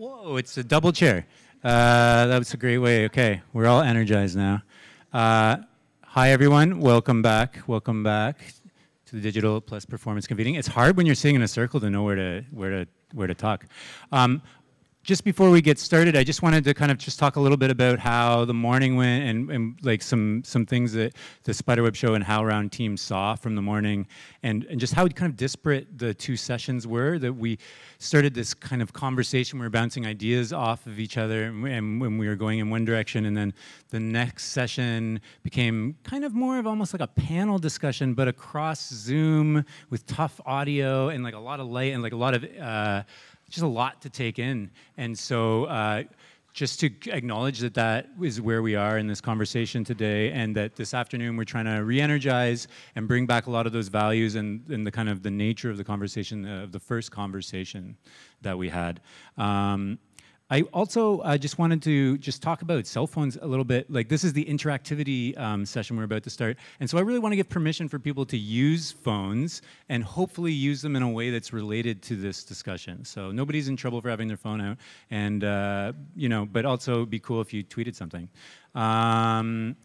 whoa, it's a double chair. Uh, that was a great way. Okay, we're all energized now. Uh, hi, everyone. Welcome back. Welcome back to the Digital Plus Performance Convening. It's hard when you're sitting in a circle to know where to where to where to talk. Um, just before we get started, I just wanted to kind of just talk a little bit about how the morning went and, and like some some things that the Spiderweb show and HowlRound team saw from the morning and, and just how kind of disparate the two sessions were that we started this kind of conversation. We were bouncing ideas off of each other and, when we were going in one direction and then the next session became kind of more of almost like a panel discussion but across Zoom with tough audio and like a lot of light and like a lot of uh, just a lot to take in. And so uh, just to acknowledge that that is where we are in this conversation today and that this afternoon we're trying to re-energize and bring back a lot of those values and, and the kind of the nature of the conversation uh, of the first conversation that we had. Um, I also uh, just wanted to just talk about cell phones a little bit. Like this is the interactivity um, session we're about to start, and so I really want to give permission for people to use phones and hopefully use them in a way that's related to this discussion. So nobody's in trouble for having their phone out, and uh, you know, but also be cool if you tweeted something. Um,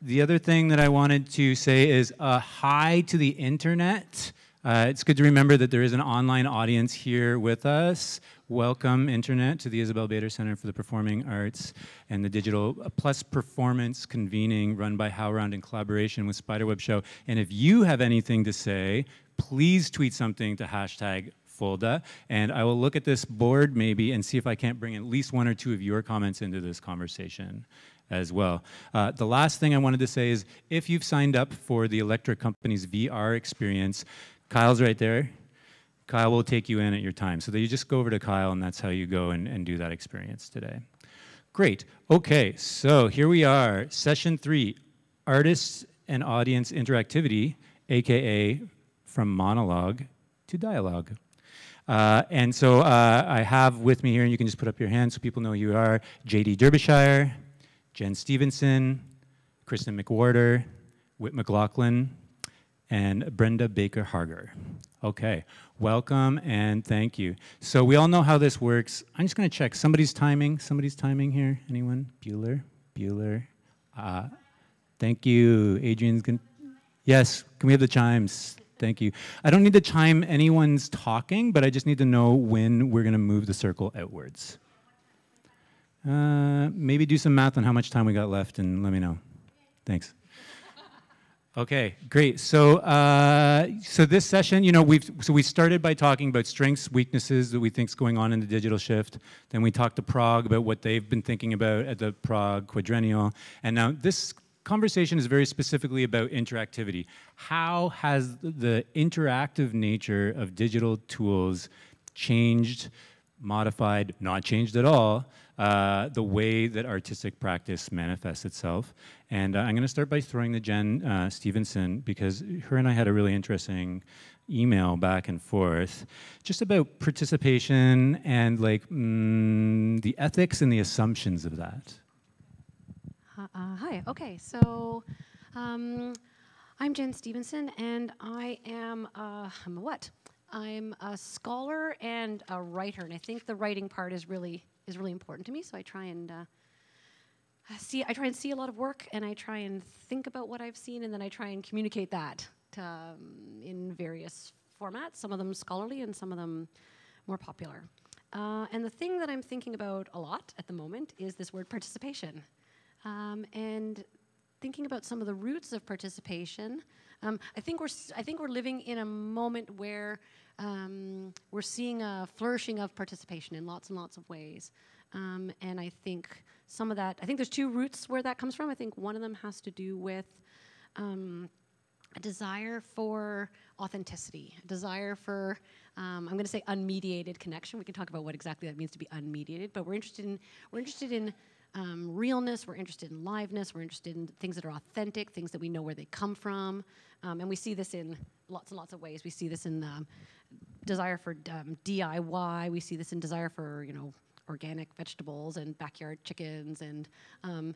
the other thing that I wanted to say is uh, hi to the internet. Uh, it's good to remember that there is an online audience here with us. Welcome, Internet, to the Isabel Bader Center for the Performing Arts and the Digital Plus Performance convening run by HowlRound in collaboration with Spiderweb Show. And if you have anything to say, please tweet something to hashtag foldA, and I will look at this board maybe and see if I can't bring at least one or two of your comments into this conversation as well. Uh, the last thing I wanted to say is if you've signed up for the Electric Company's VR experience, Kyle's right there. Kyle will take you in at your time. So that you just go over to Kyle and that's how you go and, and do that experience today. Great. Okay, so here we are, session three, artists and audience interactivity, AKA from monologue to dialogue. Uh, and so uh, I have with me here, and you can just put up your hand so people know who you are, JD Derbyshire, Jen Stevenson, Kristen McWhorter, Whit MacLaughlin, and Brenda Bakker Harger. Okay, welcome and thank you. So we all know how this works. I'm just going to check somebody's timing. Somebody's timing here. Anyone? Bueller? Bueller? Uh, thank you. Adrian's going. Yes. Can we have the chimes? Thank you. I don't need to chime anyone's talking, but I just need to know when we're going to move the circle outwards. Uh, maybe do some math on how much time we got left and let me know. Thanks. Okay, great. So, uh, so this session, you know, we've so we started by talking about strengths, weaknesses that we think is going on in the digital shift. Then we talked to Prague about what they've been thinking about at the Prague Quadrennial, and now this conversation is very specifically about interactivity. How has the interactive nature of digital tools changed, modified, not changed at all? Uh, the way that artistic practice manifests itself. And uh, I'm going to start by throwing to Jen uh, Stevenson because her and I had a really interesting email back and forth just about participation and like mm, the ethics and the assumptions of that. Uh, hi. Okay. So. Um, I'm Jen Stevenson, and I am uh, I'm a what? I'm a scholar and a writer, and I think the writing part is really is really important to me. So I try and uh, see I try and see a lot of work, and I try and think about what I've seen, and then I try and communicate that to, um, in various formats. Some of them scholarly, and some of them more popular. Uh, and the thing that I'm thinking about a lot at the moment is this word participation, um, and thinking about some of the roots of participation. Um, I think we're I think we're living in a moment where um, we're seeing a flourishing of participation in lots and lots of ways. Um, and I think some of that, I think there's two roots where that comes from. I think one of them has to do with um, a desire for authenticity, a desire for, um, I'm going to say unmediated connection. We can talk about what exactly that means to be unmediated, but we're interested in, we're interested in um, realness, we're interested in liveness, we're interested in things that are authentic, things that we know where they come from. Um, and we see this in lots and lots of ways. We see this in um, desire for um, DIY. We see this in desire for you know organic vegetables and backyard chickens and um,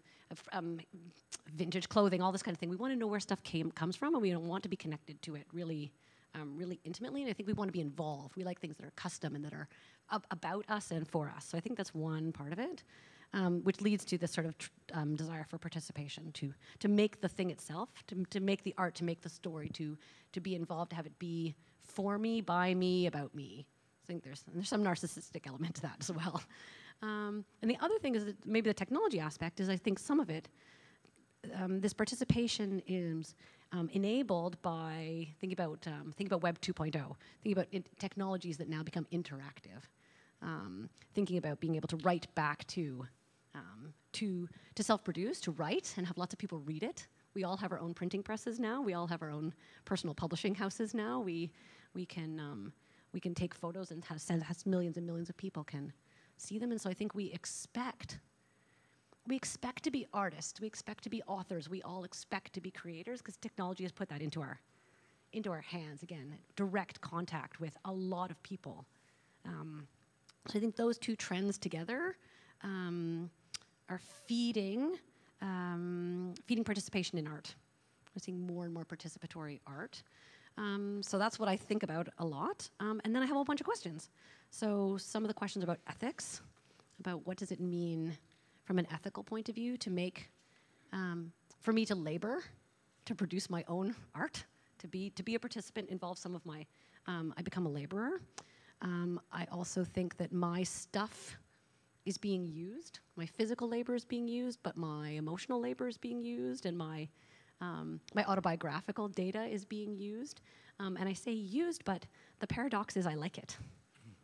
vintage clothing, all this kind of thing. We want to know where stuff came comes from, and we don't want to be connected to it really um, really intimately, and I think we want to be involved. We like things that are custom and that are ab- about us and for us. So I think that's one part of it, um, which leads to this sort of um, desire for participation to to make the thing itself, to, to make the art, to make the story, to to be involved, to have it be for me, by me, about me. I think there's there's some narcissistic element to that as well. Um, and the other thing is that maybe the technology aspect is I think some of it, um, this participation is um, enabled by think about um, think about Web 2.0, think about technologies that now become interactive, um, thinking about being able to write back to um, to to self-produce, to write and have lots of people read it. We all have our own printing presses now. We all have our own personal publishing houses now. We we can um, we can take photos and send has millions and millions of people can see them. And so I think we expect we expect to be artists, we expect to be authors, we all expect to be creators because technology has put that into our into our hands again, direct contact with a lot of people. Um, so I think those two trends together um, are feeding um, feeding participation in art. We're seeing more and more participatory art. Um, so that's what I think about a lot. Um, and then I have a whole bunch of questions. So some of the questions about ethics, about what does it mean from an ethical point of view to make, um, for me to labor, to produce my own art, to be to be a participant involves some of my, um, I become a laborer. Um, I also think that my stuff is being used. My physical labor is being used, but my emotional labor is being used, and my um, my autobiographical data is being used. Um, and I say used, but the paradox is I like it.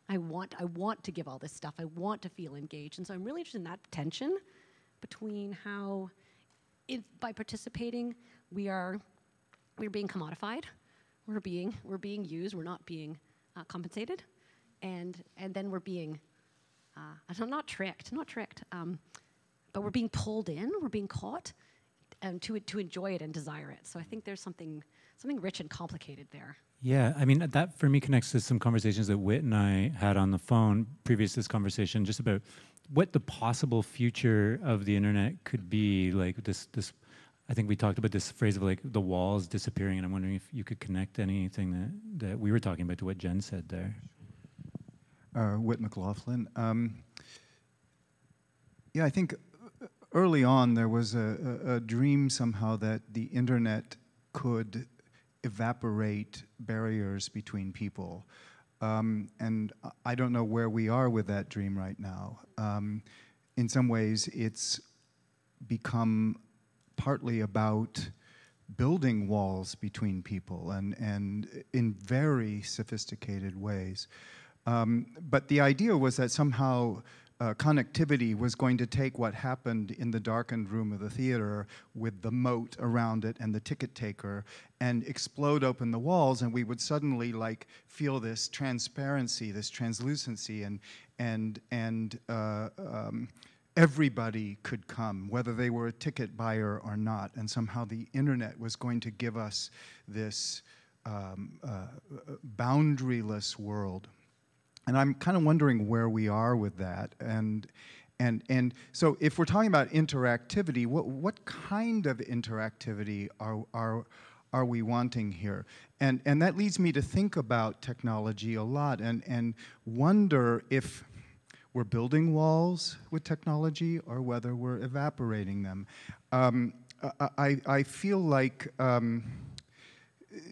I want, I want to give all this stuff. I want to feel engaged. And so I'm really interested in that tension between how, if, by participating, we are, we're being commodified, we're being, we're being used, we're not being uh, compensated, and, and then we're being, uh, not tricked, not tricked, um, but we're being pulled in, we're being caught, and to, to enjoy it and desire it. So I think there's something, something rich and complicated there. Yeah, I mean that for me connects to some conversations that Whit and I had on the phone previous to this conversation, just about what the possible future of the internet could be. Like this, this. I think we talked about this phrase of like the walls disappearing, and I'm wondering if you could connect anything that that we were talking about to what Jen said there. Uh, Whit MacLaughlin. Um, yeah, I think early on there was a, a, a dream somehow that the internet could evaporate barriers between people. Um, and I don't know where we are with that dream right now. Um, in some ways, it's become partly about building walls between people and, and in very sophisticated ways. Um, but the idea was that somehow uh, connectivity was going to take what happened in the darkened room of the theater with the moat around it and the ticket taker and explode open the walls and we would suddenly like feel this transparency this translucency and and and uh, um, everybody could come whether they were a ticket buyer or not. And somehow the internet was going to give us this um, uh, boundaryless world and I'm kind of wondering where we are with that. And, and, and so if we're talking about interactivity, what, what kind of interactivity are, are, are we wanting here? And, and that leads me to think about technology a lot and, and wonder if we're building walls with technology or whether we're evaporating them. Um, I, I feel like um,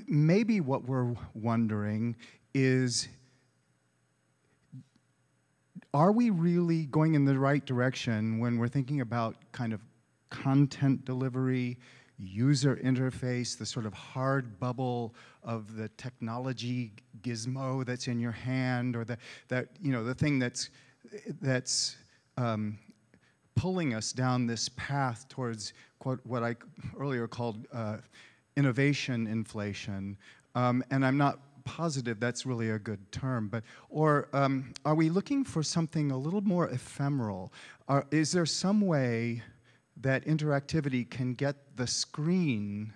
maybe what we're wondering is are we really going in the right direction when we're thinking about kind of content delivery, user interface, the sort of hard bubble of the technology gizmo that's in your hand, or the, that, you know, the thing that's, that's um, pulling us down this path towards quote what I earlier called uh, innovation inflation. Um, and I'm not positive that's really a good term, but or um, are we looking for something a little more ephemeral? Are, is there some way that interactivity can get the screen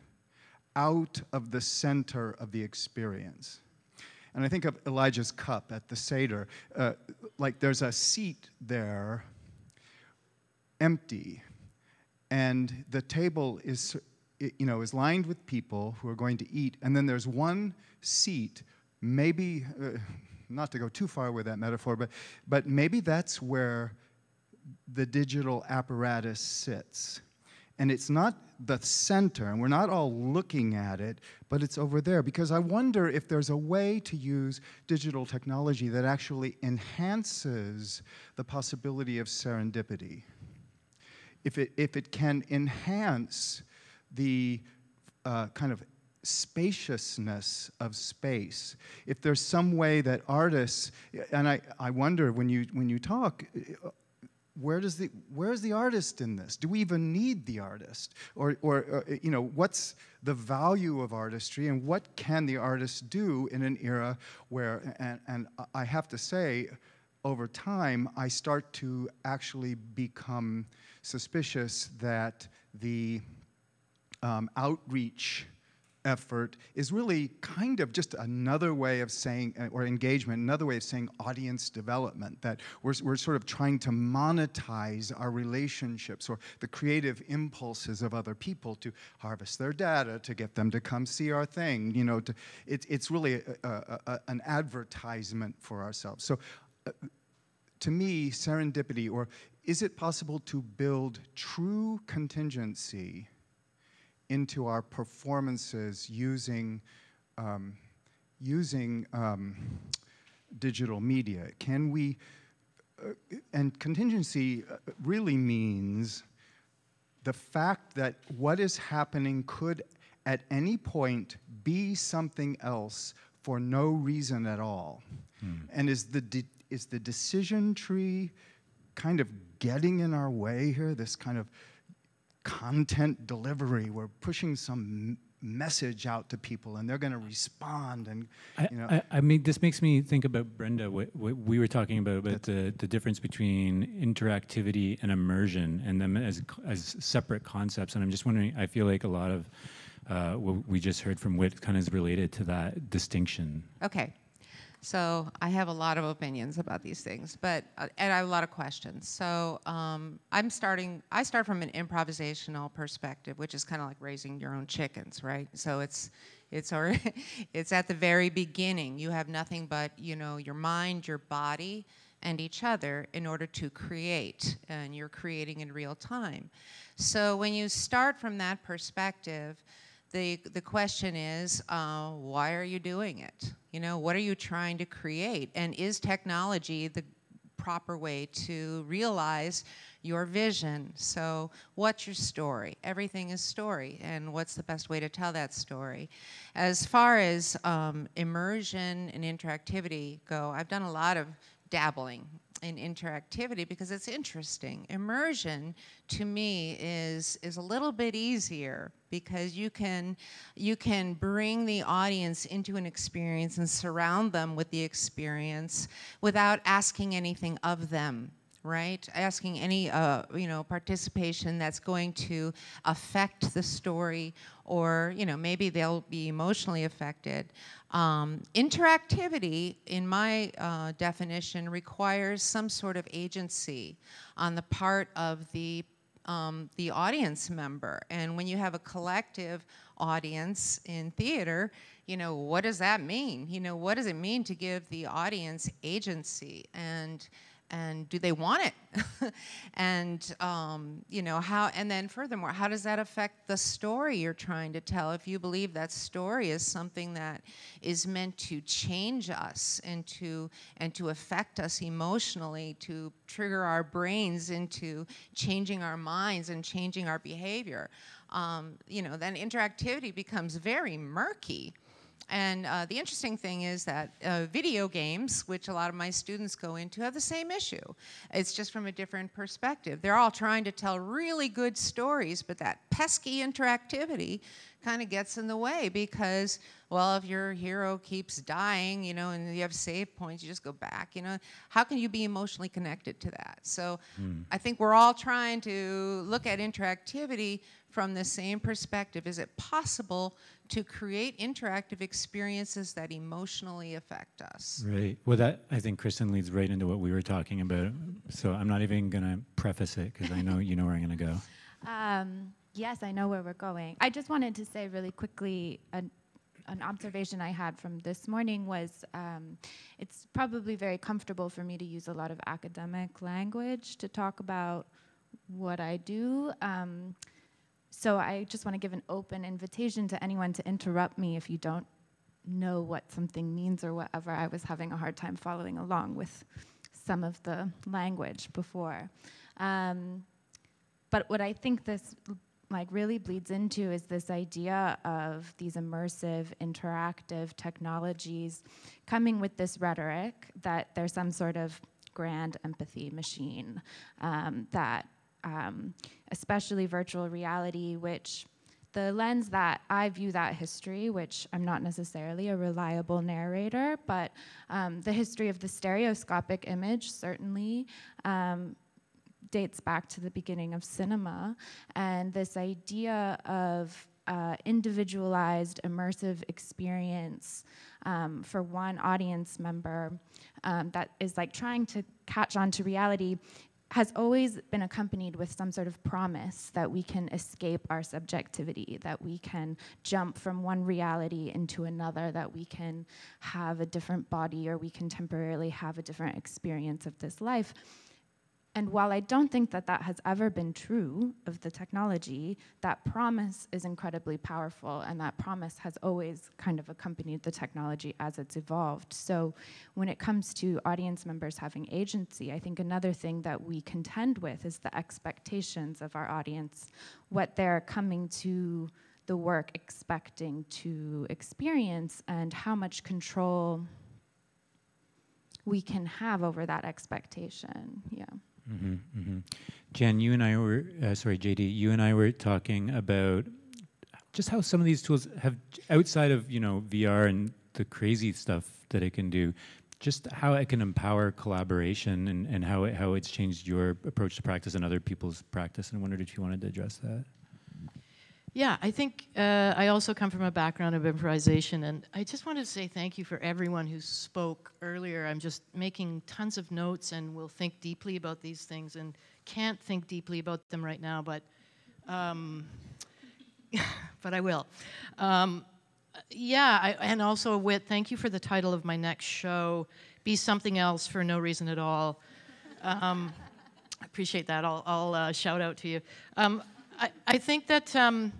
out of the center of the experience? And I think of Elijah's cup at the Seder. Uh, like there's a seat there, empty, and the table is, you know, is lined with people who are going to eat, and then there's one seat, maybe, uh, not to go too far with that metaphor, but, but maybe that's where the digital apparatus sits. And it's not the center, and we're not all looking at it, but it's over there. Because I wonder if there's a way to use digital technology that actually enhances the possibility of serendipity. If it, if it can enhance the uh, kind of spaciousness of space. If there's some way that artists, and I, I wonder when you, when you talk, where does the where's the artist in this? Do we even need the artist? Or, or, or, you know, what's the value of artistry, and what can the artist do in an era where? And, and I have to say, over time, I start to actually become suspicious that the um, outreach effort is really kind of just another way of saying, uh, or engagement, another way of saying audience development, that we're, we're sort of trying to monetize our relationships or the creative impulses of other people to harvest their data, to get them to come see our thing. You know, to, it, it's really a, a, a, an advertisement for ourselves. So uh, to me, serendipity, or is it possible to build true contingency into our performances using, um, using um, digital media? Can we, uh, and contingency uh, really means the fact that what is happening could at any point be something else for no reason at all. Hmm. And is the, is the decision tree kind of getting in our way here? This kind of content delivery. We're pushing some message out to people and they're going to respond and you know. I, I, mean this makes me think about brenda what, what we were talking about about the, the difference between interactivity and immersion and them as as separate concepts and i'm just wondering i feel like a lot of uh, what we just heard from Whit kind of is related to that distinction. Okay so I have a lot of opinions about these things, but uh, and I have a lot of questions. So um, I'm starting. I start from an improvisational perspective, which is kind of like raising your own chickens, right? So it's it's or it's at the very beginning. You have nothing but you know your mind, your body, and each other in order to create, and you're creating in real time. So when you start from that perspective the, the question is, uh, why are you doing it? You know, what are you trying to create? And is technology the proper way to realize your vision? So, what's your story? Everything is story, and what's the best way to tell that story? As far as um, immersion and interactivity go, I've done a lot of dabbling in interactivity because it's interesting. Immersion to me is is a little bit easier because you can you can bring the audience into an experience and surround them with the experience without asking anything of them right asking any uh, you know participation that's going to affect the story or you know maybe they'll be emotionally affected um, interactivity in my uh, definition requires some sort of agency on the part of the um, the audience member. And when you have a collective audience in theater, you know, what does that mean? You know, what does it mean to give the audience agency? And and do they want it? And um, you know how and then furthermore how does that affect the story you're trying to tell? If you believe that story is something that is meant to change us and to and to affect us emotionally to trigger our brains into changing our minds and changing our behavior um, you know then interactivity becomes very murky and uh, the interesting thing is that uh, video games, which a lot of my students go into, have the same issue. It's just from a different perspective. They're all trying to tell really good stories, but that pesky interactivity kind of gets in the way because, well, if your hero keeps dying, you know, and you have save points, you just go back, you know, how can you be emotionally connected to that? So mm. I think we're all trying to look at interactivity from the same perspective. Is it possible to create interactive experiences that emotionally affect us? Right. Well, that I think Kristen leads right into what we were talking about. So I'm not even going to preface it because I know you know where I'm going to go. Um, yes, I know where we're going. I just wanted to say really quickly. Uh, an observation I had from this morning was um, it's probably very comfortable for me to use a lot of academic language to talk about what I do. Um, so I just want to give an open invitation to anyone to interrupt me if you don't know what something means or whatever. I was having a hard time following along with some of the language before. Um, but what I think this like really bleeds into is this idea of these immersive interactive technologies coming with this rhetoric that there's some sort of grand empathy machine um, that um, especially virtual reality which the lens that I view that history, which I'm not necessarily a reliable narrator, but um, the history of the stereoscopic image certainly um, dates back to the beginning of cinema. And this idea of uh, individualized, immersive experience um, for one audience member um, that is like trying to catch on to reality has always been accompanied with some sort of promise that we can escape our subjectivity, that we can jump from one reality into another, that we can have a different body or we can temporarily have a different experience of this life. And while I don't think that that has ever been true of the technology, that promise is incredibly powerful, and that promise has always kind of accompanied the technology as it's evolved. So, when it comes to audience members having agency, I think another thing that we contend with is the expectations of our audience, what they're coming to the work expecting to experience, and how much control we can have over that expectation. Yeah. Mm-hmm, mm-hmm. Jen, you and I were, uh, sorry, JD, you and I were talking about just how some of these tools have, outside of, you know, VR and the crazy stuff that it can do, just how it can empower collaboration and, and how, it, how it's changed your approach to practice and other people's practice. And I wondered if you wanted to address that. Yeah, I think uh, I also come from a background of improvisation, and I just wanted to say thank you for everyone who spoke earlier. I'm just making tons of notes and will think deeply about these things and can't think deeply about them right now, but, um, but I will. Um, yeah, I, and also, Whit, thank you for the title of my next show, Be Something Else for No Reason at All. Um, I appreciate that. I'll, I'll uh, shout out to you. Um, I, I think that um,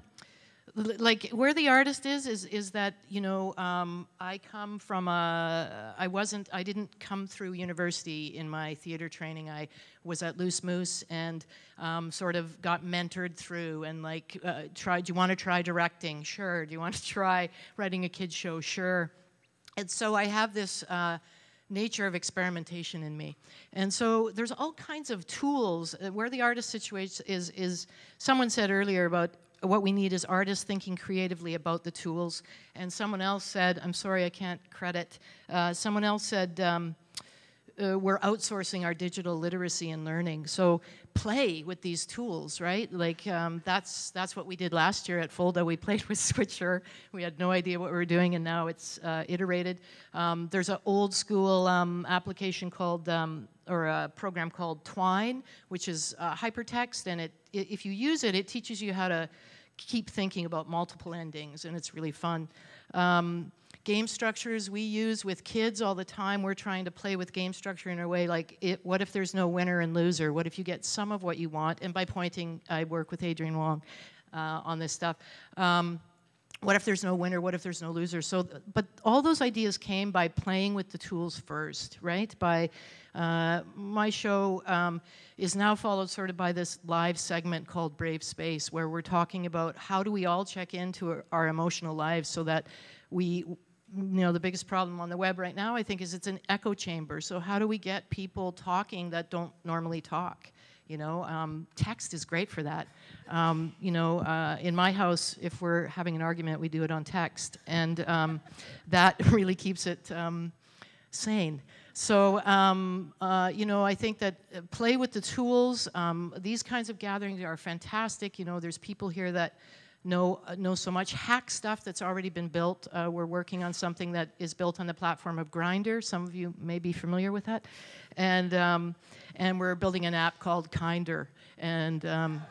like where the artist is is is that you know um, I come from a I wasn't I didn't come through university in my theater training. I was at Loose Moose and um, sort of got mentored through and like uh, tried do you want to try directing? Sure. Do you want to try writing a kids show? Sure. And so I have this uh, nature of experimentation in me. And so there's all kinds of tools. Uh, where the artist situation is, is someone said earlier about what we need is artists thinking creatively about the tools. And someone else said, I'm sorry, I can't credit, uh, someone else said, um, uh, we're outsourcing our digital literacy and learning. So play with these tools, right? Like um, that's that's what we did last year at Folda. We played with Switcher. We had no idea what we were doing, and now it's uh, iterated. Um, there's an old school um, application called um, or a program called Twine, which is uh, hypertext, and it, it if you use it, it teaches you how to keep thinking about multiple endings, and it's really fun. Um, game structures we use with kids all the time. We're trying to play with game structure in a way like, it, what if there's no winner and loser? What if you get some of what you want? And by pointing, I work with Adrian Wong uh, on this stuff. Um, what if there's no winner? What if there's no loser? So, but all those ideas came by playing with the tools first, right? By uh, my show um, is now followed sort of by this live segment called Brave Space, where we're talking about how do we all check into our, our emotional lives so that we you know the biggest problem on the web right now i think is it's an echo chamber so how do we get people talking that don't normally talk you know um, text is great for that. Um, you know uh, in my house if we're having an argument we do it on text and um, that really keeps it um, sane. So um, uh, you know i think that uh, play with the tools um, these kinds of gatherings are fantastic. You know there's people here that know, uh, know so much. Hack stuff that's already been built. Uh, we're working on something that is built on the platform of Grindr. Some of you may be familiar with that. And, um, and we're building an app called Kinder. And um,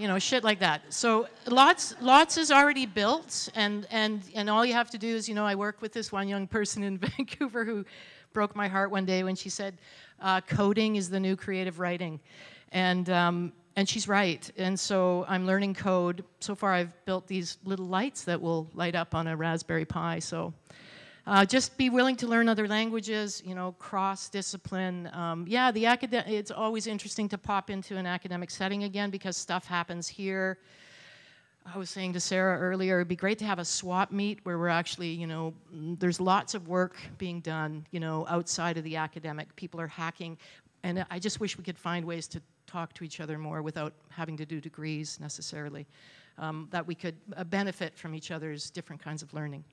you know, shit like that. So lots, lots is already built, and and and all you have to do is, you know, I work with this one young person in Vancouver who broke my heart one day when she said, uh, "Coding is the new creative writing," and um, and she's right. And so I'm learning code. So far, I've built these little lights that will light up on a Raspberry Pi. So. Uh, just be willing to learn other languages, you know, cross discipline. Um, yeah, the it's always interesting to pop into an academic setting again because stuff happens here. I was saying to Sarah earlier, it'd be great to have a swap meet where we're actually, you know, there's lots of work being done, you know, outside of the academic. People are hacking. And I just wish we could find ways to talk to each other more without having to do degrees necessarily. Um, that we could uh, benefit from each other's different kinds of learning.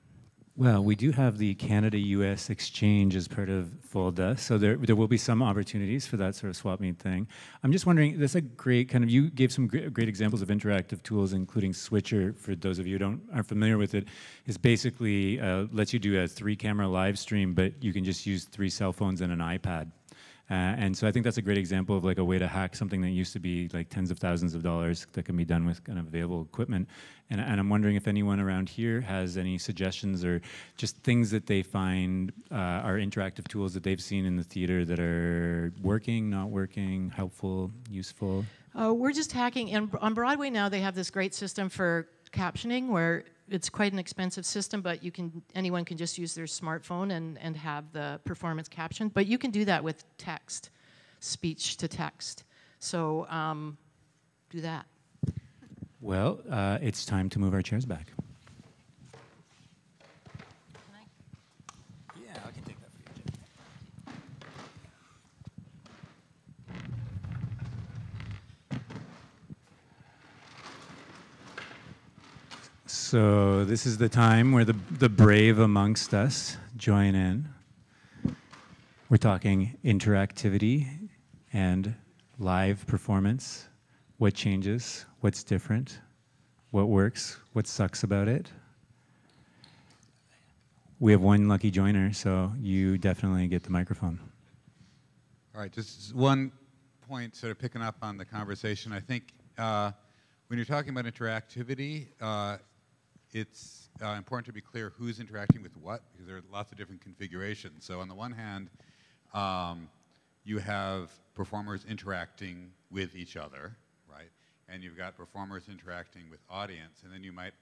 Well, we do have the Canada-U.S. exchange as part of FOLDA, so there, there will be some opportunities for that sort of swap meet thing. I'm just wondering, that's a great kind of, you gave some great, great examples of interactive tools, including Switcher, for those of you who don't, aren't familiar with it, is basically uh, lets you do a three-camera live stream, but you can just use three cell phones and an iPad. Uh, and so I think that's a great example of like a way to hack something that used to be like tens of thousands of dollars that can be done with kind of available equipment. And, and I'm wondering if anyone around here has any suggestions or just things that they find uh, are interactive tools that they've seen in the theater that are working, not working, helpful, useful. Uh, we're just hacking, and on Broadway now they have this great system for captioning where it's quite an expensive system, but you can anyone can just use their smartphone and, and have the performance captioned. But you can do that with text, speech to text. So um, do that. Well, uh, it's time to move our chairs back. Yeah, I can take that for you, So this is the time where the, the brave amongst us join in. We're talking interactivity and live performance. What changes? What's different? What works? What sucks about it? We have one lucky joiner, so you definitely get the microphone. All right, just one point, sort of picking up on the conversation. I think uh, when you're talking about interactivity, uh, it's uh, important to be clear who's interacting with what, because there are lots of different configurations. So on the one hand, um, you have performers interacting with each other, right? And you've got performers interacting with audience, and then you might,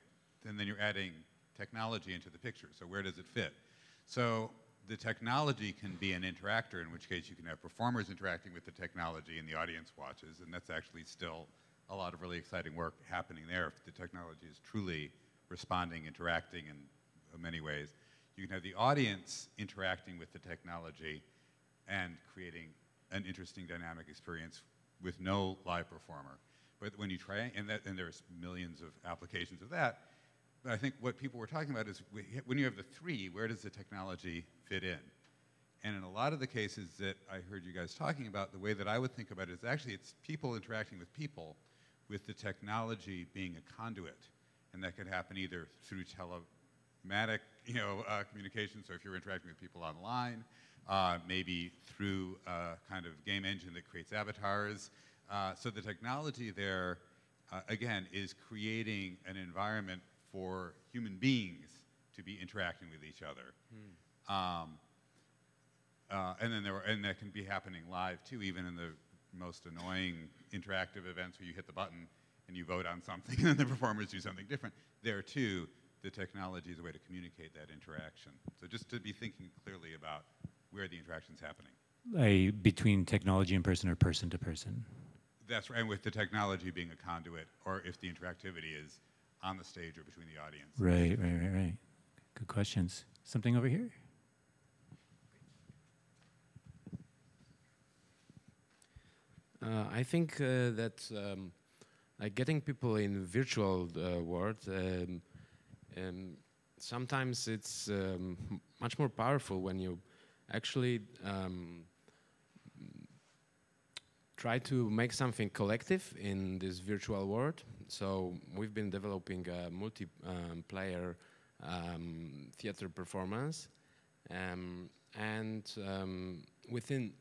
and then you're adding technology into the picture. So where does it fit? So the technology can be an interactor, in which case you can have performers interacting with the technology and the audience watches, and that's actually still a lot of really exciting work happening there if the technology is truly responding, interacting in many ways. You can have the audience interacting with the technology and creating an interesting dynamic experience with no live performer. But when you try, and, that, and there's millions of applications of that, but I think what people were talking about is when you have the three, where does the technology fit in? And in a lot of the cases that I heard you guys talking about, the way that I would think about it is actually it's people interacting with people with the technology being a conduit. And that could happen either through telematic you know, uh, communication, so if you're interacting with people online, uh, maybe through a kind of game engine that creates avatars. Uh, so the technology there, uh, again, is creating an environment for human beings to be interacting with each other. Hmm. Um, uh, and then there were, and that can be happening live too, even in the most annoying interactive events where you hit the button and you vote on something and then the performers do something different. There too, the technology is a way to communicate that interaction. So just to be thinking clearly about where the interaction is happening. A, between technology and person or person to person. That's right, and with the technology being a conduit, or if the interactivity is on the stage or between the audience. Right, right, right, right. Good questions. Something over here? Uh, I think uh, that um, like getting people in virtual uh, world, um, um, sometimes it's um, much more powerful when you actually um, try to make something collective in this virtual world. So we've been developing a multiplayer um, theater performance, um, and um, within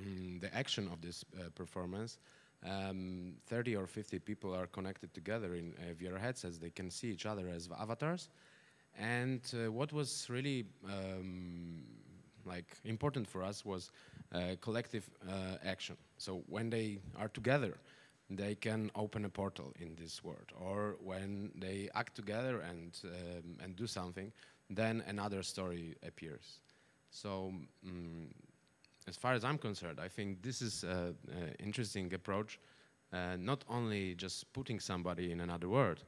mm, the action of this uh, performance, um, 30 or 50 people are connected together in uh, VR headsets. They can see each other as avatars. And uh, what was really um, like important for us was uh, collective uh, action. So when they are together, they can open a portal in this world. Or when they act together and um, and do something, then another story appears. So. As far as I'm concerned, I think this is an interesting approach, uh, not only just putting somebody in another world,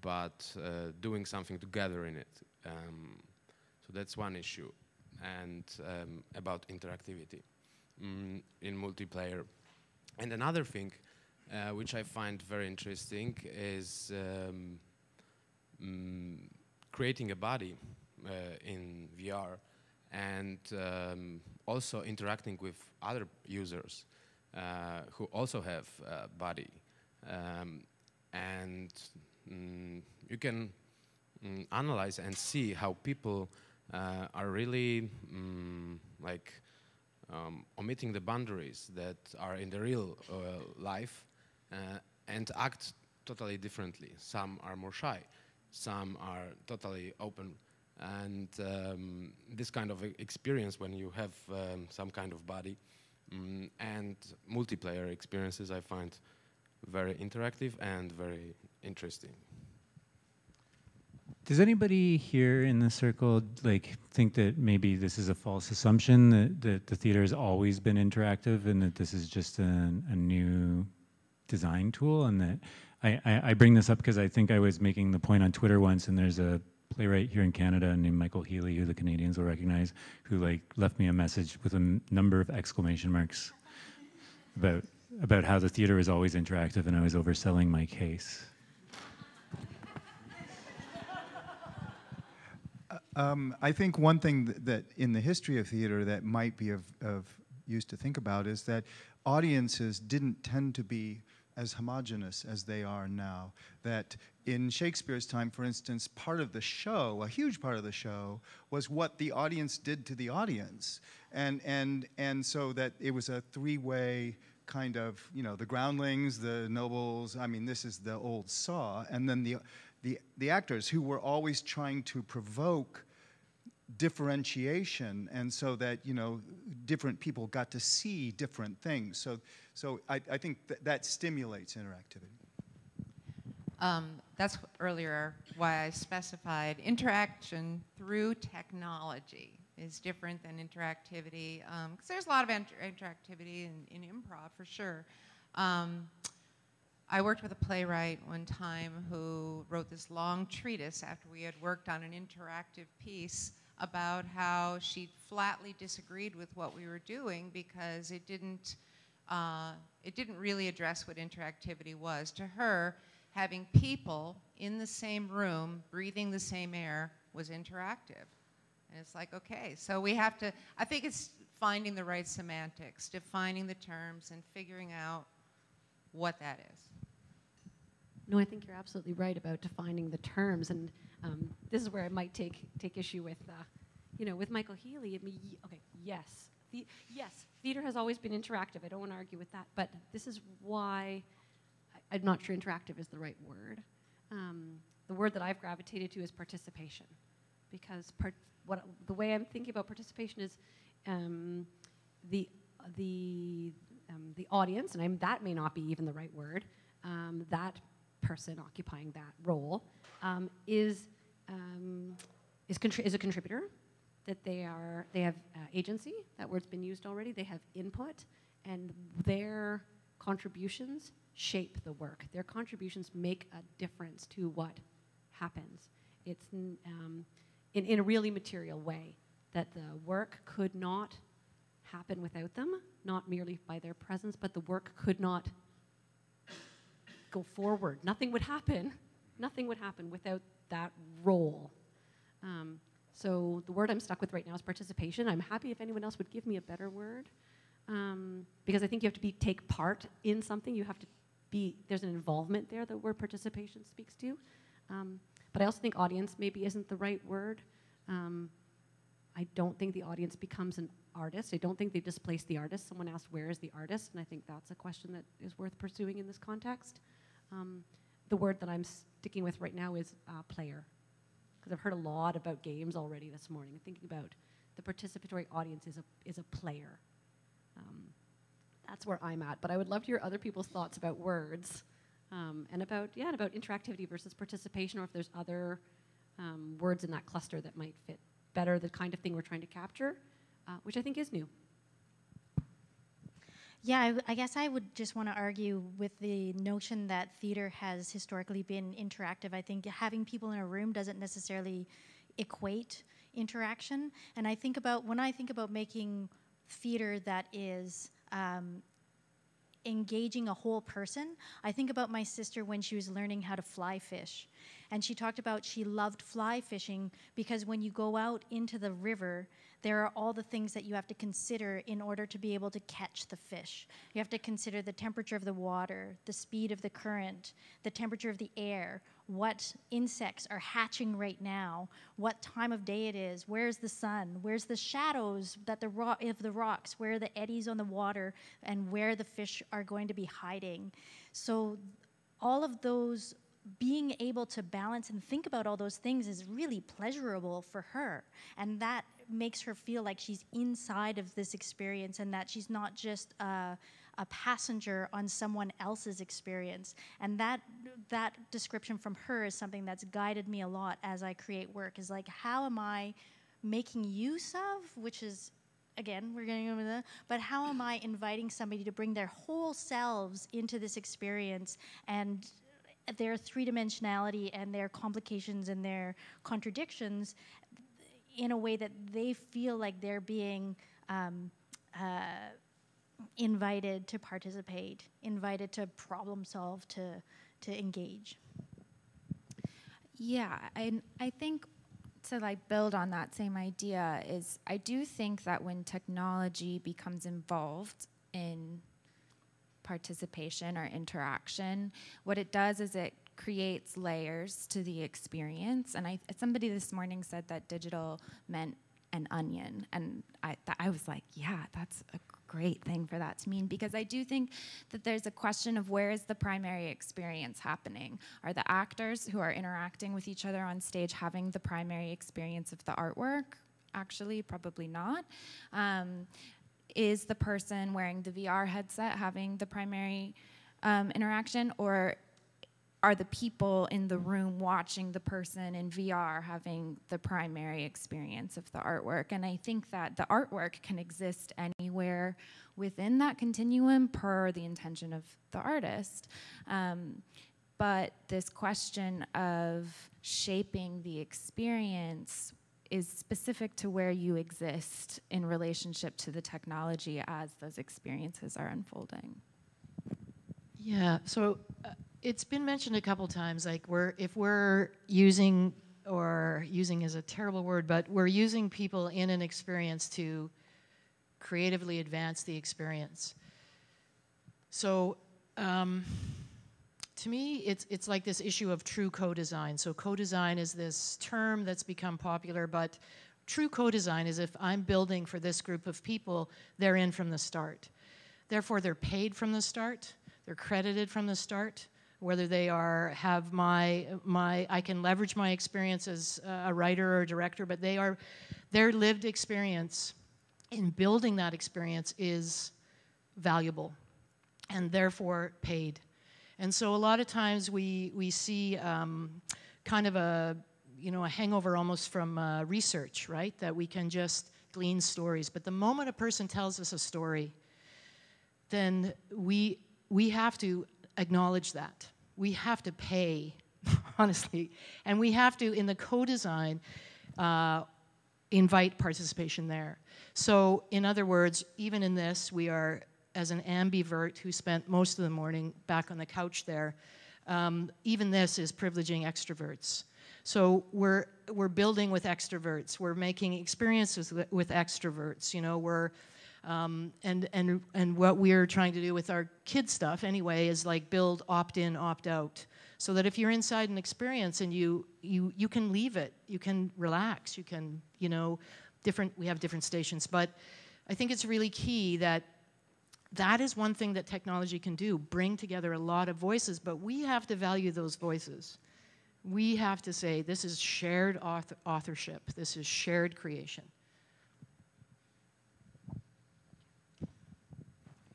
but uh, doing something together in it. Um, so that's one issue. And um, about interactivity mm, in multiplayer. And another thing uh, which I find very interesting is um, mm, creating a body uh, in VR and um, also interacting with other users uh, who also have a body. Um, and mm, you can mm, analyze and see how people uh, are really mm, like um, omitting the boundaries that are in the real uh, life uh, and act totally differently. Some are more shy, some are totally open and um, this kind of experience when you have um, some kind of body um, and multiplayer experiences I find very interactive and very interesting. Does anybody here in the circle like think that maybe this is a false assumption that, that the theater has always been interactive and that this is just a, a new design tool and that I, I, I bring this up because I think I was making the point on Twitter once and there's a playwright here in Canada named Michael Healey, who the Canadians will recognize, who like left me a message with a number of exclamation marks about about how the theater is always interactive, and I was overselling my case. Uh, um, I think one thing that, that, in the history of theater that might be of, of use to think about is that audiences didn't tend to be as homogenous as they are now. That in Shakespeare's time, for instance, part of the show, a huge part of the show, was what the audience did to the audience. And, and, and so that it was a three-way kind of, you know, the groundlings, the nobles, I mean, this is the old saw, and then the, the, the actors who were always trying to provoke differentiation and so that you know different people got to see different things. So so i, I think that that stimulates interactivity. Um, that's earlier why i specified interaction through technology is different than interactivity because um, there's a lot of inter interactivity in, in, improv for sure. Um, I worked with a playwright one time who wrote this long treatise after we had worked on an interactive piece about how she flatly disagreed with what we were doing because it didn't, uh, it didn't really address what interactivity was. To her, having people in the same room, breathing the same air, was interactive. And it's like, okay, so we have to, I think it's finding the right semantics, defining the terms, and figuring out what that is. No, I think you're absolutely right about defining the terms. And um, this is where I might take take issue with, uh, you know, with Michael Healey. I mean, okay, yes, the, yes, theater has always been interactive. I don't want to argue with that, but this is why I, am not sure interactive is the right word. Um, the word that I've gravitated to is participation, because part, what the way I'm thinking about participation is um, the the um, the audience, and I'm, that may not be even the right word. Um, that person occupying that role um, is, um, is, is, a contributor, that they, are, they have uh, agency, that word's been used already, they have input, and their contributions shape the work. Their contributions make a difference to what happens. It's um, in, in a really material way, that the work could not happen without them, not merely by their presence, but the work could not go forward. Nothing would happen. Nothing would happen without that role. Um, so the word I'm stuck with right now is participation. I'm happy if anyone else would give me a better word, um, because I think you have to be take part in something. You have to be there's an involvement there. The word participation speaks to, um, but I also think audience maybe isn't the right word. Um, I don't think the audience becomes an artist. I don't think they displace the artist. Someone asked, where is the artist? And I think that's a question that is worth pursuing in this context. The word that I'm sticking with right now is uh, player, because I've heard a lot about games already this morning. Thinking about the participatory audience is a, is a player. Um, that's where I'm at. But I would love to hear other people's thoughts about words um, and about, yeah, and about interactivity versus participation, or if there's other um, words in that cluster that might fit better the kind of thing we're trying to capture, uh, which I think is new. Yeah, I, I, guess I would just want to argue with the notion that theater has historically been interactive. I think having people in a room doesn't necessarily equate interaction. And I think about when I think about making theater that is um, engaging a whole person, I think about my sister when she was learning how to fly fish. And she talked about she loved fly fishing because when you go out into the river, there are all the things that you have to consider in order to be able to catch the fish. You have to consider the temperature of the water, the speed of the current, the temperature of the air, what insects are hatching right now, what time of day it is, where's the sun, where's the shadows that the ro- of the rocks, where are the eddies on the water, and where the fish are going to be hiding. So all of those being able to balance and think about all those things is really pleasurable for her. And that makes her feel like she's inside of this experience and that she's not just a, a passenger on someone else's experience. And that, that description from her is something that's guided me a lot as I create work is like, how am I making use of, which is again, we're going over that, but how am I inviting somebody to bring their whole selves into this experience and their three dimensionality and their complications and their contradictions in a way that they feel like they're being um, uh, invited to participate, invited to problem solve, to to engage. Yeah, and I think to like build on that same idea is I do think that when technology becomes involved in participation or interaction, what it does is it creates layers to the experience. And I, somebody this morning said that digital meant an onion, and I, I was like, yeah, that's a great thing for that to mean because I do think that there's a question of where is the primary experience happening? Are the actors who are interacting with each other on stage having the primary experience of the artwork? Actually, probably not. Um, is the person wearing the VR headset having the primary um, interaction, or are the people in the room watching the person in VR having the primary experience of the artwork? And I think that the artwork can exist anywhere within that continuum per the intention of the artist. Um, but this question of shaping the experience is specific to where you exist in relationship to the technology as those experiences are unfolding. Yeah, so uh, it's been mentioned a couple times like we're if we're using or using is a terrible word, but we're using people in an experience to creatively advance the experience. So um, to me, it's, it's like this issue of true co-design. So co-design is this term that's become popular, but true co-design is if I'm building for this group of people, they're in from the start. Therefore, they're paid from the start, they're credited from the start, whether they are have my my I can leverage my experience as a writer or a director, but they are their lived experience in building that experience is valuable and therefore paid. And so a lot of times we, we see um, kind of a, you know, a hangover almost from uh, research, right? That we can just glean stories. But the moment a person tells us a story, then we, we have to acknowledge that. We have to pay, honestly. And we have to, in the co-design, uh, invite participation there. So in other words, even in this, we are as an ambivert who spent most of the morning back on the couch there, um, even this is privileging extroverts. So we're we're building with extroverts. We're making experiences with, with extroverts. You know, we're um, and and and what we're trying to do with our kid stuff anyway is like build opt-in, opt-out, so that if you're inside an experience and you you you can leave it, you can relax, you can you know, different. We have different stations, but I think it's really key that that is one thing that technology can do bring together a lot of voices, but we have to value those voices. We have to say this is shared author- authorship, this is shared creation.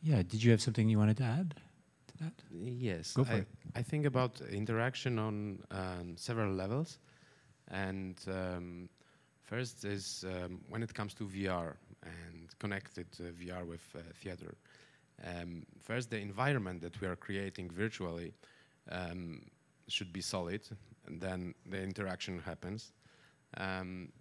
Yeah, did you have something you wanted to add to that? Yes, Go for I, it. I think about interaction on um, several levels, and um, first is um, when it comes to VR and connected uh, VR with uh, theater. Um, first, the environment that we are creating virtually um, should be solid, and then the interaction happens. Um,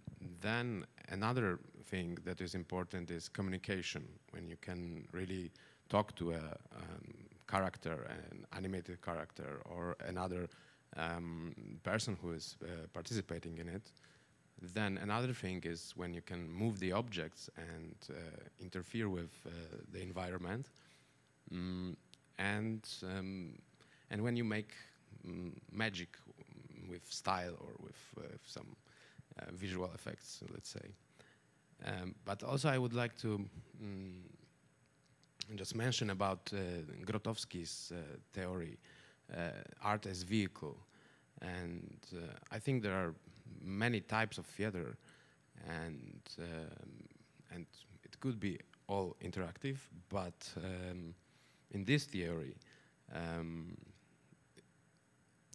then another thing that is important is communication, when you can really talk to a um, character, an animated character, or another um, person who is uh, participating in it. Then another thing is when you can move the objects and uh, interfere with uh, the environment, mm, and um, and when you make mm, magic with style or with, with some uh, visual effects, let's say. Um, but also, I would like to mm, just mention about uh, Grotowski's uh, theory, uh, art as vehicle, and uh, I think there are many types of theater, and um, and it could be all interactive, but um, in this theory, um,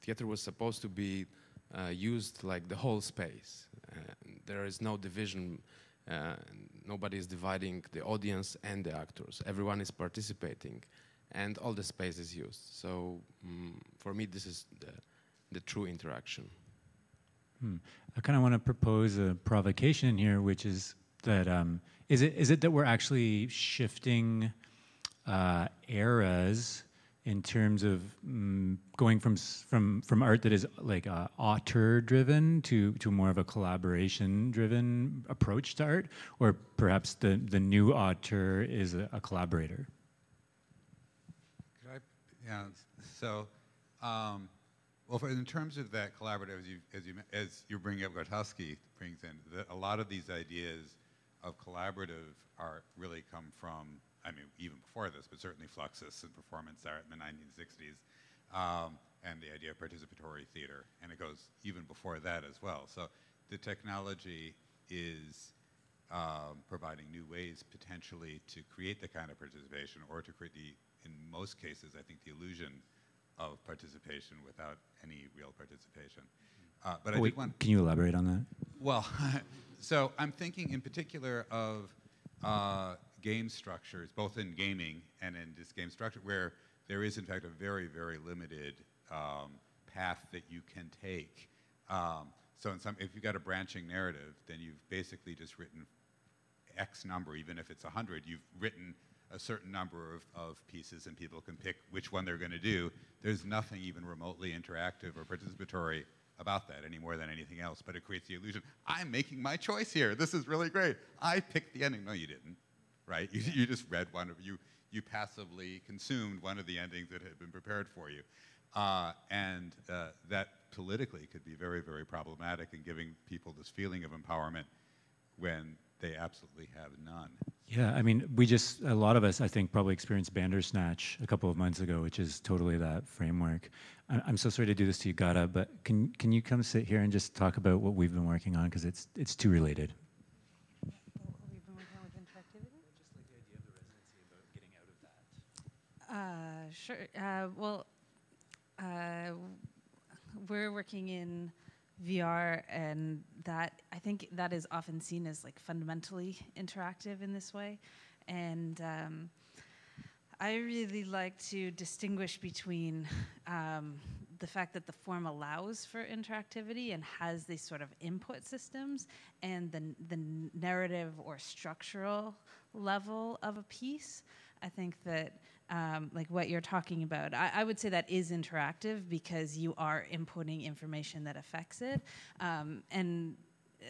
theater was supposed to be uh, used like the whole space. Uh, there is no division. Uh, nobody is dividing the audience and the actors. Everyone is participating, and all the space is used. So mm, for me, this is the, the true interaction. Hmm. I kind of want to propose a provocation here, which is that um, is it is it that we're actually shifting uh, eras in terms of mm, going from from from art that is like uh, driven to to more of a collaboration driven approach to art, or perhaps the the new auteur is a, a collaborator. Could I, yeah, so, um, well, for, in terms of that collaborative, as you, as you, as you're bringing up Grotowski brings in, the, a lot of these ideas of collaborative art really come from, I mean, even before this, but certainly Fluxus and performance art in the 1960s, um, and the idea of participatory theater, and it goes even before that as well. So the technology is um, providing new ways potentially to create the kind of participation or to create the, in most cases, I think the illusion of participation without any real participation. Uh, but I Oh, did wait, want, can you elaborate on that? well, so I'm thinking in particular of uh, game structures, both in gaming and in this game structure, where there is in fact a very, very limited um, path that you can take. Um, so in some, if you've got a branching narrative, then you've basically just written X number, even if it's 100, you've written a certain number of, of pieces and people can pick which one they're going to do. There's nothing even remotely interactive or participatory about that any more than anything else, but it creates the illusion I'm making my choice here. This is really great. I picked the ending. No, you didn't, right? You, you just read one of you. You passively consumed one of the endings that had been prepared for you, uh, and uh, that politically could be very, very problematic in giving people this feeling of empowerment when they absolutely have none. Yeah, I mean, we just, a lot of us, I think, probably experienced Bandersnatch a couple of months ago, which is totally that framework. I- I'm so sorry to do this to you, Gata, but can, can you come sit here and just talk about what we've been working on? Because it's, it's too related. Uh, sure. Uh, well, uh, we're working in VR, and that I think that is often seen as like fundamentally interactive in this way, and um, I really like to distinguish between um, the fact that the form allows for interactivity and has these sort of input systems, and the the narrative or structural level of a piece. I think that um, like what you're talking about, I, I would say that is interactive because you are inputting information that affects it, um, and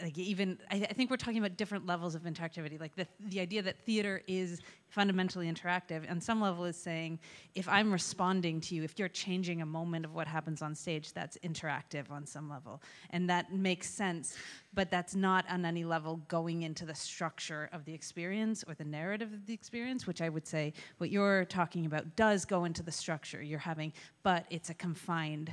like even I, I, think we're talking about different levels of interactivity. Like the the idea that theater is fundamentally interactive, on some level, is saying if I'm responding to you, if you're changing a moment of what happens on stage, that's interactive on some level, and that makes sense. But that's not on any level going into the structure of the experience or the narrative of the experience, which I would say what you're talking about does go into the structure you're having, but it's a confined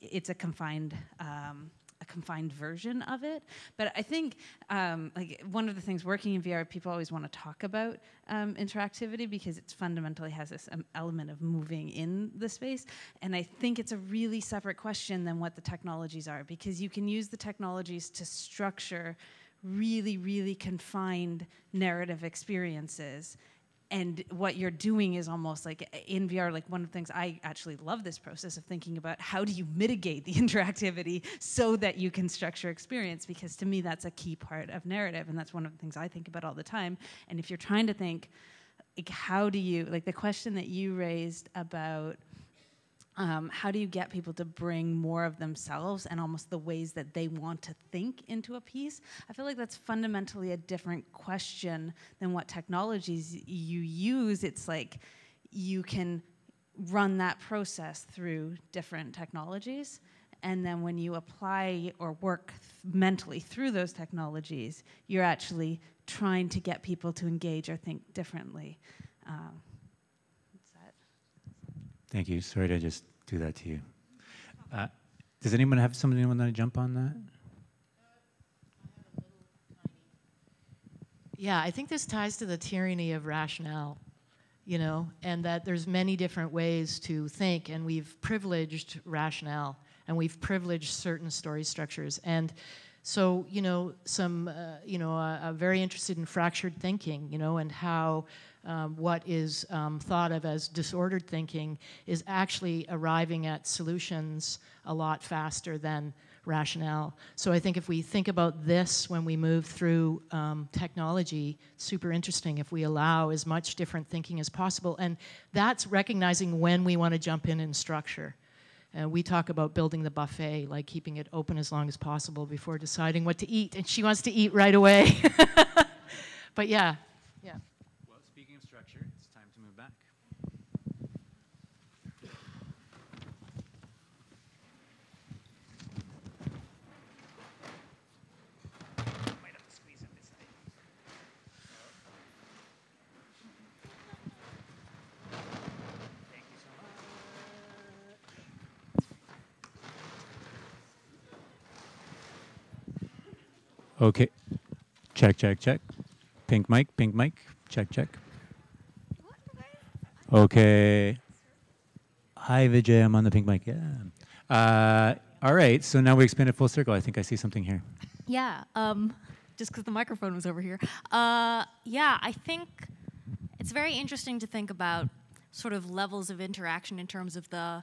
it's a confined um, confined version of it. But I think um, like one of the things working in VR, people always want to talk about um, interactivity because it fundamentally has this um, element of moving in the space. And I think it's a really separate question than what the technologies are because you can use the technologies to structure really, really confined narrative experiences and what you're doing is almost like in VR, like one of the things I actually love this process of thinking about how do you mitigate the interactivity so that you can structure experience because to me that's a key part of narrative and that's one of the things I think about all the time. And if you're trying to think like how do you like the question that you raised about um, how do you get people to bring more of themselves and almost the ways that they want to think into a piece? I feel like that's fundamentally a different question than what technologies you use. It's like you can run that process through different technologies. And then when you apply or work th mentally through those technologies, you're actually trying to get people to engage or think differently. Um, Thank you. Sorry to just do that to you. Uh, does anyone have something want to jump on that? Yeah, I think this ties to the tyranny of rationale, you know, and that there's many different ways to think, and we've privileged rationale, and we've privileged certain story structures. And so, you know, some, uh, you know, uh, very interested in fractured thinking, you know, and how um, what is um, thought of as disordered thinking is actually arriving at solutions a lot faster than rationale. So I think if we think about this when we move through um, technology, super interesting if we allow as much different thinking as possible. And that's recognizing when we want to jump in and structure. And we talk about building the buffet, like keeping it open as long as possible before deciding what to eat. And she wants to eat right away. but yeah, yeah, Okay. Check, check, check. Pink mic, pink mic. Check, check. Okay. Hi, Vijay. I'm on the pink mic. Yeah. Uh, all right. So now we expand it full circle. I think I see something here. Yeah. Um, just because the microphone was over here. Uh, yeah, I think it's very interesting to think about sort of levels of interaction in terms of the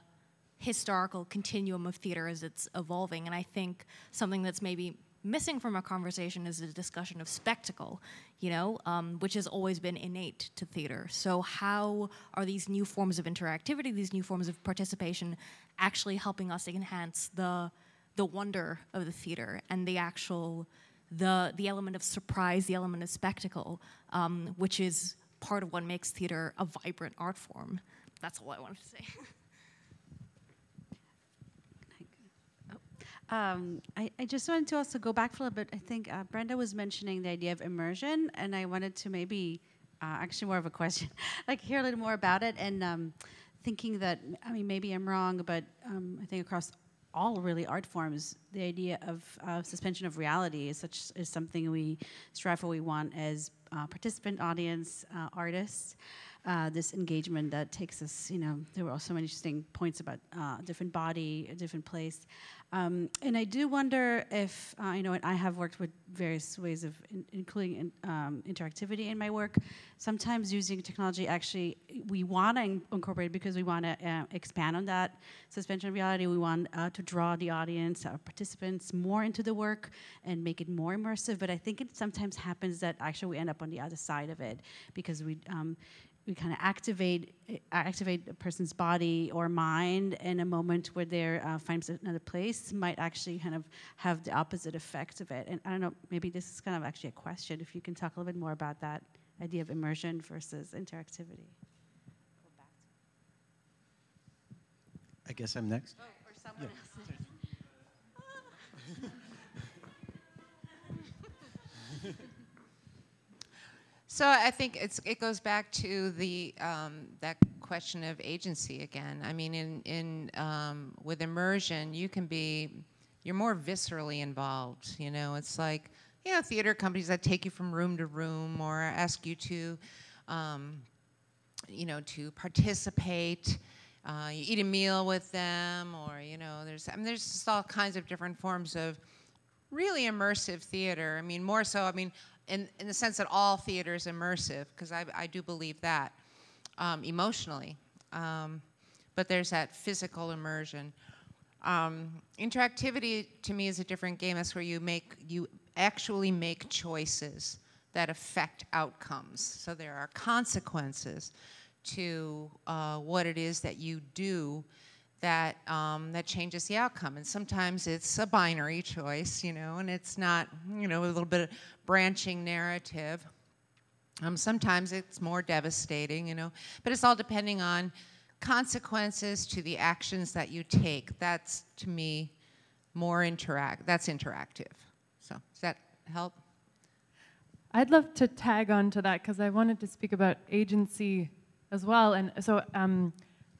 historical continuum of theater as it's evolving. And I think something that's maybe missing from our conversation is a discussion of spectacle, you know, um, which has always been innate to theater. So how are these new forms of interactivity, these new forms of participation, actually helping us enhance the the wonder of the theater and the actual the the element of surprise, the element of spectacle, um, which is part of what makes theater a vibrant art form. That's all I wanted to say. Um, I, I, just wanted to also go back for a little bit. I think uh, Brenda was mentioning the idea of immersion, and I wanted to maybe, uh, actually more of a question, like hear a little more about it, and um, thinking that, I mean, maybe I'm wrong, but um, I think across all really art forms, the idea of uh, suspension of reality is such is something we strive for. We want as uh, participant, audience, uh, artists uh, this engagement that takes us, you know, there were also many interesting points about uh, different body, a different place. Um, and I do wonder if, uh, you know, I have worked with various ways of in, including in, um, interactivity in my work. Sometimes using technology actually, we want to incorporate because we want to uh, expand on that suspension of reality. We want uh, to draw the audience, our participants more into the work and make it more immersive. But I think it sometimes happens that actually we end up on the other side of it because we, um, we kind of activate activate a person's body or mind in a moment where they're uh, finds another place might actually kind of have the opposite effect of it. And I don't know, maybe this is kind of actually a question. If you can talk a little bit more about that idea of immersion versus interactivity. I guess I'm next. Oh, or someone Yeah. So I think it's, it goes back to the um, that question of agency again. I mean, in in um, with immersion, you can be you're more viscerally involved. You know, it's like you know theater companies that take you from room to room or ask you to, um, you know, to participate. Uh, you eat a meal with them, or you know, there's I mean, there's just all kinds of different forms of really immersive theater. I mean, more so. I mean, in, in the sense that all theater is immersive, because I, I do believe that um, emotionally. Um, but there's that physical immersion. Um, interactivity to me is a different game. That's where you make you actually make choices that affect outcomes. So there are consequences to uh, what it is that you do that um, that changes the outcome. And sometimes it's a binary choice, you know, and it's not, you know, a little bit branching narrative. Um, sometimes it's more devastating, you know, but it's all depending on consequences to the actions that you take. That's to me more interact. That's interactive. So does that help? I'd love to tag on to that because I wanted to speak about agency as well. And so um,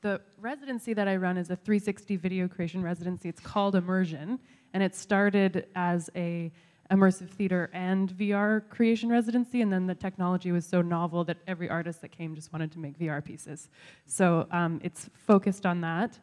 the residency that I run is a 360 video creation residency. It's called Immersion, and it started as a immersive theater and VR creation residency, and then the technology was so novel that every artist that came just wanted to make VR pieces. So um, it's focused on that.